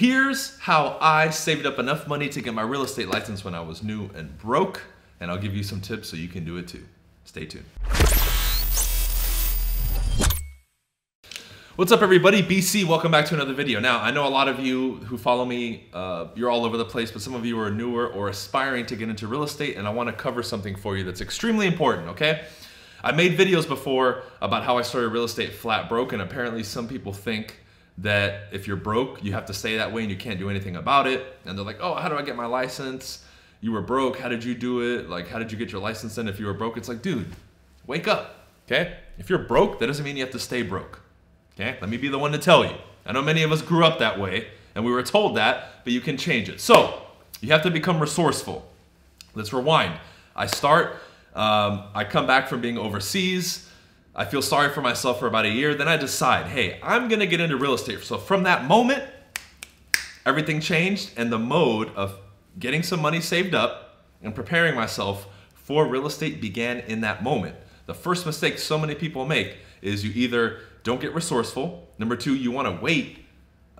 Here's how I saved up enough money to get my real estate license when I was new and broke, and I'll give you some tips so you can do it too. Stay tuned. What's up, everybody? BC, welcome back to another video. Now, I know a lot of you who follow me, uh, you're all over the place, but some of you are newer or aspiring to get into real estate, and I want to cover something for you that's extremely important, okay? I made videos before about how I started real estate flat broke, and apparently some people think that if you're broke, you have to stay that way and you can't do anything about it. And they're like, oh, how do I get my license? You were broke. How did you do it? Like, how did you get your license then if you were broke? It's like, dude, wake up, okay? If you're broke, that doesn't mean you have to stay broke. Okay, let me be the one to tell you. I know many of us grew up that way and we were told that, but you can change it. So you have to become resourceful. Let's rewind. I start, um, I come back from being overseas. I feel sorry for myself for about a year. Then I decide, hey, I'm gonna get into real estate. So from that moment, everything changed and the mode of getting some money saved up and preparing myself for real estate began in that moment. The first mistake so many people make is you either don't get resourceful. Number two, you want to wait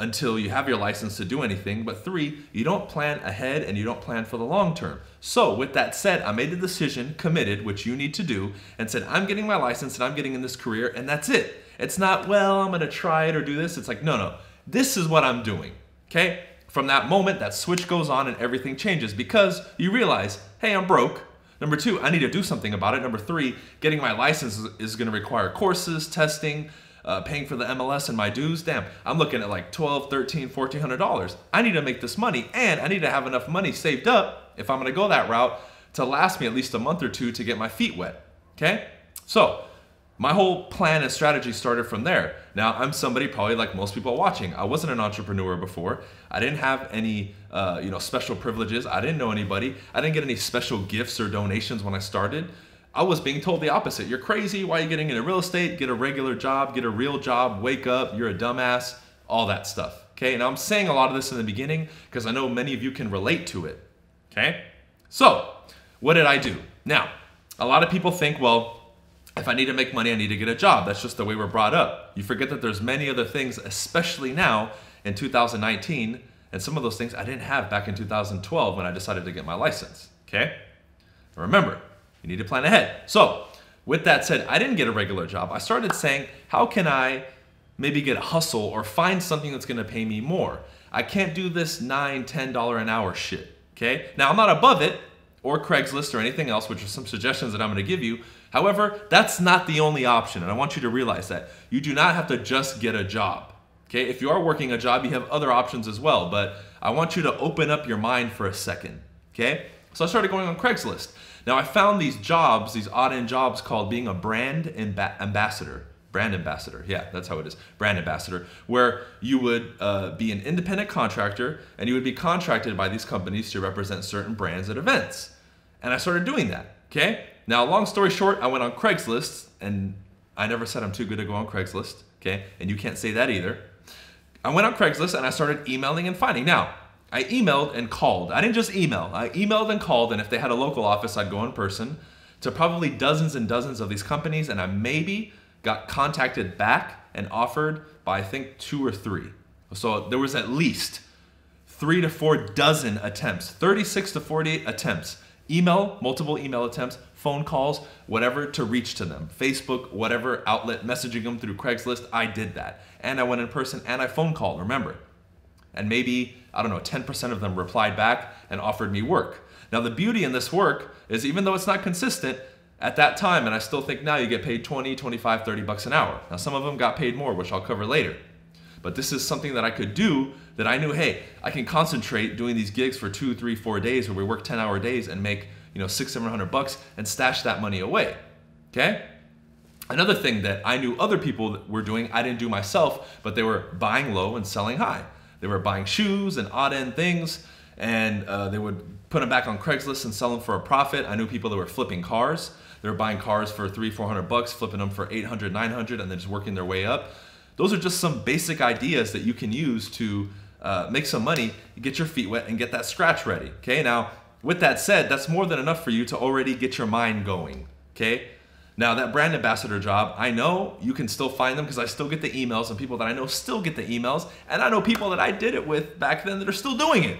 until you have your license to do anything. But three, you don't plan ahead and you don't plan for the long term. So, with that said, I made the decision, committed, which you need to do, and said, I'm getting my license and I'm getting in this career, and that's it. It's not, well, I'm to try it or do this. It's like, no, no, this is what I'm doing. Okay? From that moment, that switch goes on and everything changes because you realize, hey, I'm broke. Number two, I need to do something about it. Number three, getting my license is to require courses, testing, uh, paying for the MLS and my dues, damn, I'm looking at like 12, 13, 1400 dollars. I need to make this money and I need to have enough money saved up if I'm gonna go that route to last me at least a month or two to get my feet wet. Okay? So my whole plan and strategy started from there. Now, I'm somebody probably like most people watching. I wasn't an entrepreneur before. I didn't have any, uh, you know, special privileges. I didn't know anybody. I didn't get any special gifts or donations when I started. I was being told the opposite. You're crazy. Why are you getting into real estate? Get a regular job, get a real job, wake up, you're a dumbass, all that stuff. Okay, now I'm saying a lot of this in the beginning because I know many of you can relate to it. Okay, so what did I do? Now, a lot of people think, well, if I need to make money, I need to get a job. That's just the way we're brought up. You forget that there's many other things, especially now in 2019, and some of those things I didn't have back in 2012 when I decided to get my license. Okay? Remember, you need to plan ahead. So, with that said, I didn't get a regular job. I started saying, how can I maybe get a hustle or find something that's gonna pay me more? I can't do this nine, ten dollar an hour shit. Okay? Now I'm not above it, or Craigslist or anything else, which are some suggestions that I'm gonna give you. However, that's not the only option, and I want you to realize that. You do not have to just get a job. Okay? If you are working a job, you have other options as well, but I want you to open up your mind for a second. Okay? So I started going on Craigslist. Now I found these jobs, these odd end jobs called being a brand amb- ambassador. Brand ambassador, yeah, that's how it is. Brand ambassador, where you would uh, be an independent contractor and you would be contracted by these companies to represent certain brands at events. And I started doing that, okay? Now, long story short, I went on Craigslist and I never said I'm too good to go on Craigslist, okay? And you can't say that either. I went on Craigslist and I started emailing and finding. Now, I emailed and called. I didn't just email. I emailed and called, and if they had a local office, I'd go in person to probably dozens and dozens of these companies, and I maybe got contacted back and offered by I think two or three. So there was at least three to four dozen attempts, 36 to 48 attempts. Email, multiple email attempts, phone calls, whatever to reach to them. Facebook, whatever outlet, messaging them through Craigslist, I did that. And I went in person and I phone called, remember. And maybe I don't know, 10% of them replied back and offered me work. Now, the beauty in this work is even though it's not consistent, at that time, and I still think now you get paid 20, 25, 30 bucks an hour. Now, some of them got paid more, which I'll cover later. But this is something that I could do that I knew, hey, I can concentrate doing these gigs for two, three, four days where we work 10 hour days and make, you know, six, 700 bucks and stash that money away. Okay? Another thing that I knew other people were doing, I didn't do myself, but they were buying low and selling high. They were buying shoes and odd end things, and uh, they would put them back on Craigslist and sell them for a profit. I knew people that were flipping cars. They were buying cars for three, four hundred bucks, flipping them for 800, 900, and then just working their way up. Those are just some basic ideas that you can use to uh, make some money, get your feet wet, and get that scratch ready. Okay, now with that said, that's more than enough for you to already get your mind going. Okay, Now, that brand ambassador job, I know you can still find them because I still get the emails, and people that I know still get the emails. And I know people that I did it with back then that are still doing it.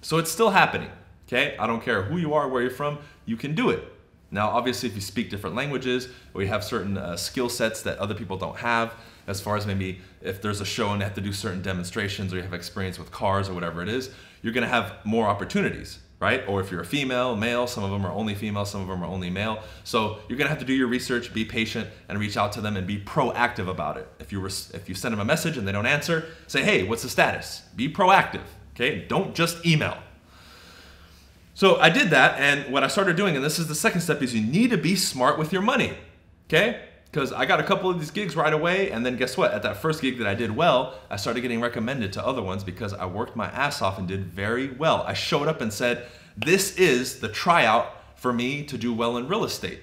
So it's still happening. Okay? I don't care who you are, where you're from, you can do it. Now, obviously, if you speak different languages or you have certain uh, skill sets that other people don't have, as far as maybe if there's a show and they have to do certain demonstrations or you have experience with cars or whatever it is, you're gonna have more opportunities right? Or if you're a female, male, some of them are only female, some of them are only male. So you're gonna have to do your research, be patient, and reach out to them and be proactive about it. If you res- if you send them a message and they don't answer, say, hey, what's the status? Be proactive, okay? Don't just email. So I did that, and what I started doing, and this is the second step, is you need to be smart with your money, okay? Because I got a couple of these gigs right away, and then guess what? At that first gig that I did well, I started getting recommended to other ones because I worked my ass off and did very well. I showed up and said, This is the tryout for me to do well in real estate.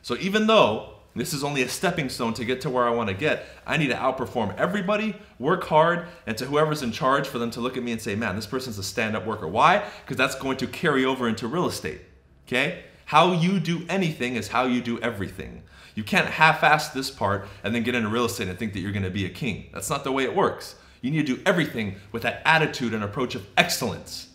So even though this is only a stepping stone to get to where I want to get, I need to outperform everybody, work hard, and to whoever's in charge for them to look at me and say, Man, this person's a stand up worker. Why? Because that's going to carry over into real estate. Okay? How you do anything is how you do everything. You can't half-ass this part and then get into real estate and think that you're gonna be a king. That's not the way it works. You need to do everything with that attitude and approach of excellence,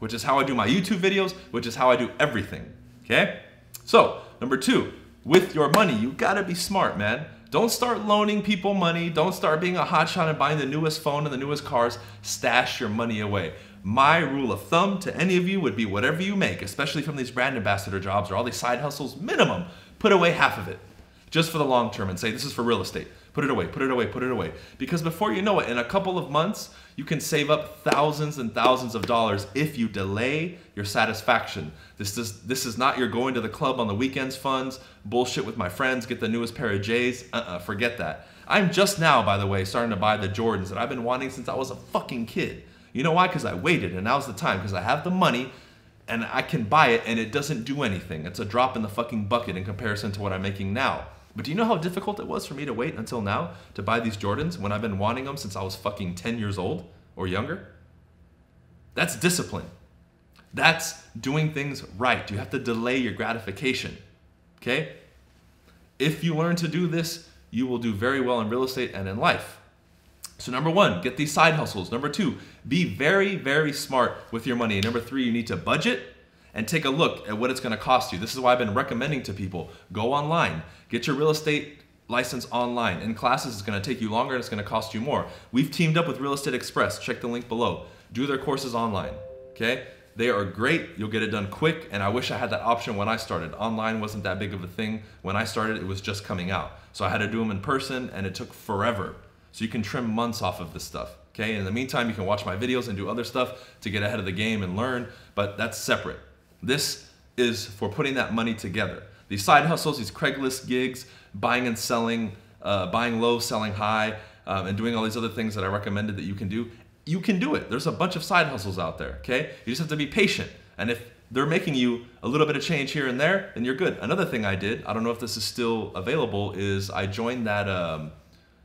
which is how I do my YouTube videos, which is how I do everything, okay? So, number two, with your money, you gotta be smart, man. Don't start loaning people money. Don't start being a hotshot and buying the newest phone and the newest cars. Stash your money away. My rule of thumb to any of you would be whatever you make, especially from these brand ambassador jobs or all these side hustles, minimum put away half of it just for the long term and say, this is for real estate. Put it away, put it away, put it away. Because before you know it, in a couple of months, you can save up thousands and thousands of dollars if you delay your satisfaction. This is, this is not your going to the club on the weekends funds, bullshit with my friends, get the newest pair of J's. Uh-uh, forget that. I'm just now, by the way, starting to buy the Jordans that I've been wanting since I was a fucking kid. You know why? Because I waited, and now's the time, because I have the money and I can buy it and it doesn't do anything. It's a drop in the fucking bucket in comparison to what I'm making now. But do you know how difficult it was for me to wait until now to buy these Jordans when I've been wanting them since I was fucking 10 years old or younger? That's discipline. That's doing things right. You have to delay your gratification. Okay? If you learn to do this, you will do very well in real estate and in life. So, number one, get these side hustles. Number two, be very, very smart with your money. And number three, you need to budget and take a look at what it's gonna cost you. This is why I've been recommending to people go online, get your real estate license online. In classes, it's gonna take you longer and it's gonna cost you more. We've teamed up with Real Estate Express. Check the link below. Do their courses online, okay? They are great. You'll get it done quick. And I wish I had that option when I started. Online wasn't that big of a thing. When I started, it was just coming out. So I had to do them in person and it took forever. So you can trim months off of this stuff. Okay, in the meantime, you can watch my videos and do other stuff to get ahead of the game and learn, but that's separate. This is for putting that money together. These side hustles, these Craigslist gigs, buying and selling, uh, buying low, selling high, um, and doing all these other things that I recommended that you can do, you can do it. There's a bunch of side hustles out there, okay? You just have to be patient. And if they're making you a little bit of change here and there, then you're good. Another thing I did, I don't know if this is still available, is I joined that. Um,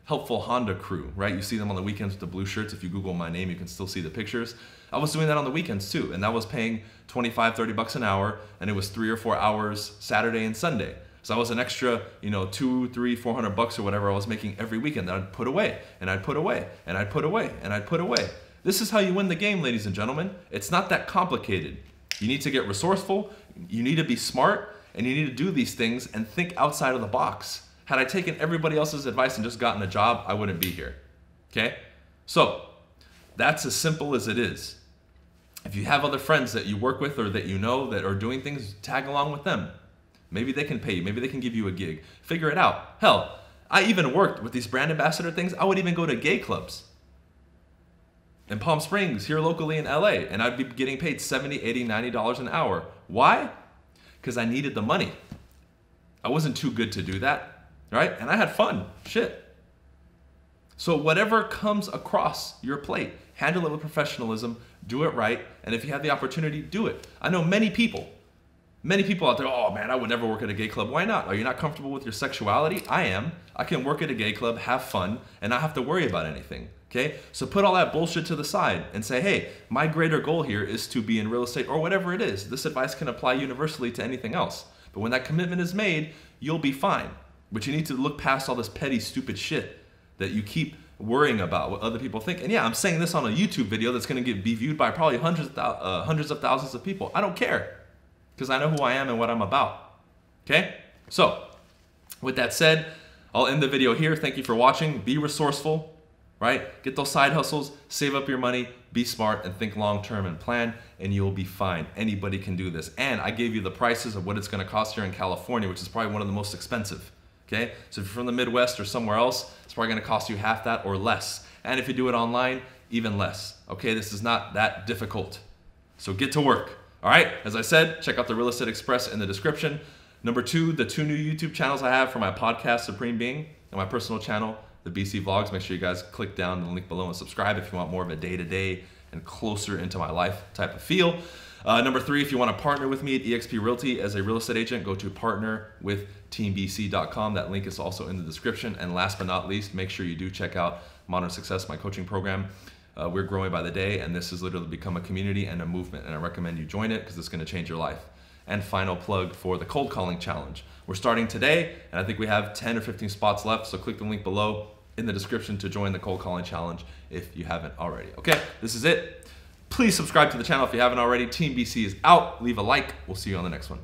helpful Honda crew, right? You see them on the weekends with the blue shirts. If you Google my name, you can still see the pictures. I was doing that on the weekends too, and that was paying 25, 30 bucks an hour, and it was three or four hours Saturday and Sunday. So that was an extra, you know, two, three, four hundred bucks or whatever I was making every weekend that I'd put away, and I'd put away, and I'd put away, and I'd put away. This is how you win the game, ladies and gentlemen. It's not that complicated. You need to get resourceful, you need to be smart, and you need to do these things and think outside of the box. Had I taken everybody else's advice and just gotten a job, I wouldn't be here. Okay? So, that's as simple as it is. If you have other friends that you work with or that you know that are doing things, tag along with them. Maybe they can pay you, maybe they can give you a gig. Figure it out. Hell, I even worked with these brand ambassador things. I would even go to gay clubs in Palm Springs, here locally in LA, and I'd be getting paid 70, 80, 90 dollars an hour. Why? Because I needed the money. I wasn't too good to do that right? And I had fun. Shit. So whatever comes across your plate, handle it with professionalism, do it right, and if you have the opportunity, do it. I know many people, many people out there, oh man, I would never work at a gay club. Why not? Are you not comfortable with your sexuality? I am. I can work at a gay club, have fun, and not have to worry about anything. Okay? So put all that bullshit to the side and say, hey, my greater goal here is to be in real estate or whatever it is. This advice can apply universally to anything else. But when that commitment is made, you'll be fine. But you need to look past all this petty, stupid shit that you keep worrying about what other people think. And yeah, I'm saying this on a YouTube video that's going to get be viewed by probably hundreds of, uh, hundreds of thousands of people. I don't care because I know who I am and what I'm about. Okay? So, with that said, I'll end the video here. Thank you for watching. Be resourceful, right? Get those side hustles, save up your money, be smart, and think long term and plan, and you'll be fine. Anybody can do this. And I gave you the prices of what it's going to cost here in California, which is probably one of the most expensive. Okay? So if you're from the Midwest or somewhere else, it's probably gonna cost you half that or less. And if you do it online, even less. Okay, this is not that difficult. So get to work. All right, as I said, check out the Real Estate Express in the description. Number two, the two new YouTube channels I have for my podcast, Supreme Being, and my personal channel, the BC Vlogs. Make sure you guys click down the link below and subscribe if you want more of a day to day and closer into my life type of feel. Uh, number three, if you want to partner with me at eXp Realty as a real estate agent, go to partnerwithteambc.com. That link is also in the description. And last but not least, make sure you do check out Modern Success, my coaching program. Uh, we're growing by the day, and this has literally become a community and a movement. And I recommend you join it because it's going to change your life. And final plug for the cold calling challenge. We're starting today, and I think we have 10 or 15 spots left. So click the link below in the description to join the cold calling challenge if you haven't already. Okay, this is it. Please subscribe to the channel if you haven't already. Team BC is out. Leave a like. We'll see you on the next one.